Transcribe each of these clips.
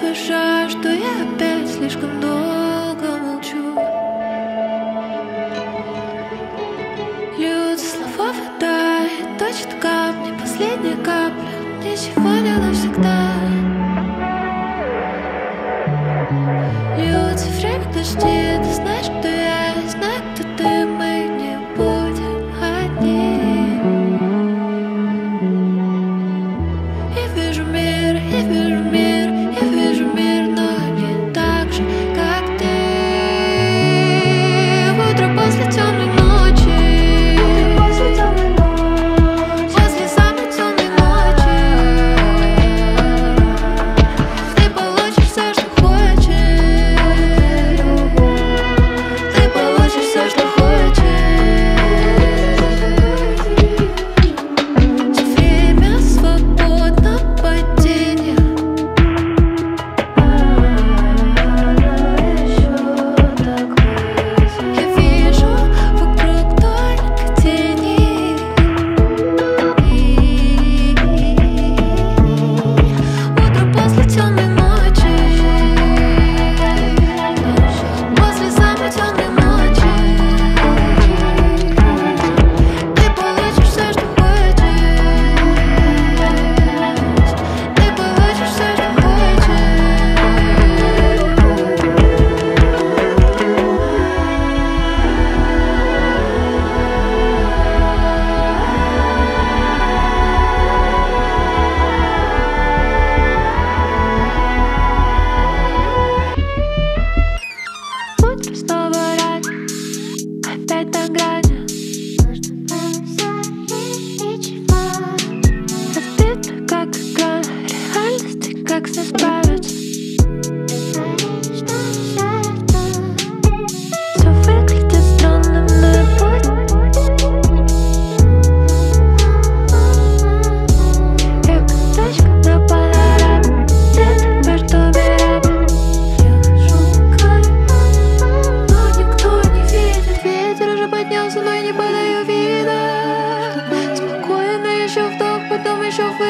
чувство что я опять слишком долго молчу. Льют слова вода и точит камни Последняя капля, ничего не навсегда. Льются время дождит show of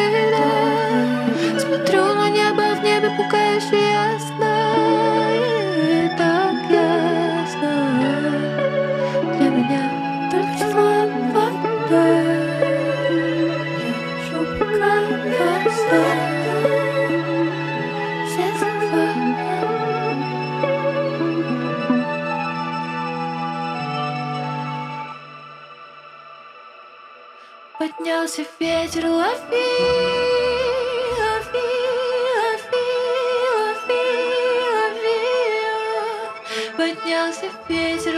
поднялся ветер, лови. поднялся ветер,